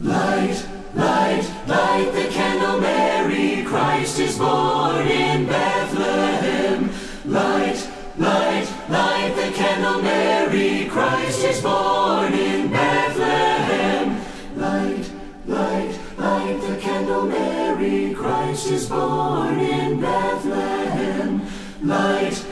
Light, light, light the candle, Mary, Christ is born in Bethlehem. Light, light, light the candle, Mary, Christ is born in Bethlehem. Light, light, light the candle, Mary, Christ is born in Bethlehem. Light,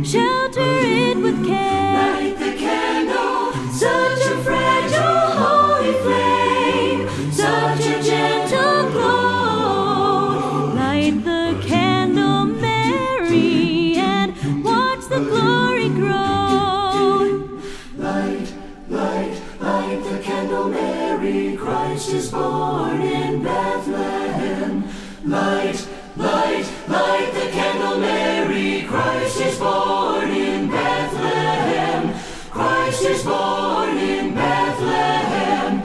shelter it with care. Light the candle, such a fragile holy flame, such a gentle glow. Light the candle, Mary, and watch the glory grow. Light, light, light the candle, Mary, Christ is born in Bethlehem. Light, light, light Christ is born in Bethlehem.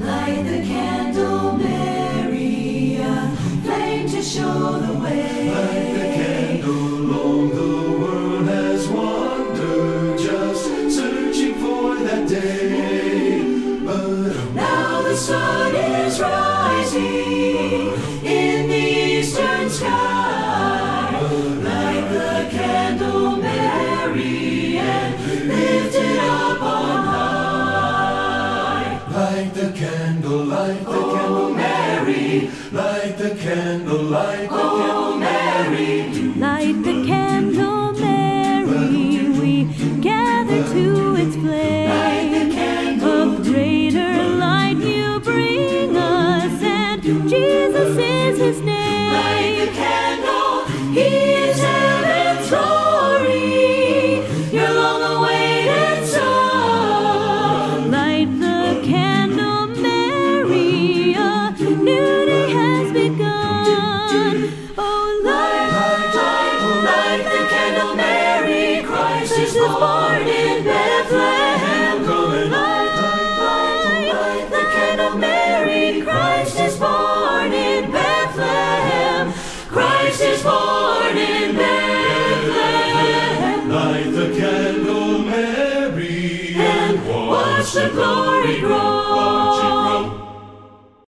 Light the candle, Mary, a flame to show the way. Light the candle, long the world has wandered, just searching for that day. But oh, now the sun is rising light the candle, Mary. Light the candle, light the candle, Mary. Light the candle, Mary, we gather to its flame. A greater light you bring us, and Jesus is his name. is born in Bethlehem. Come and light, the candle Mary. Christ is born in Bethlehem. Christ is born in Bethlehem. Light the candle Mary and watch the glory grow.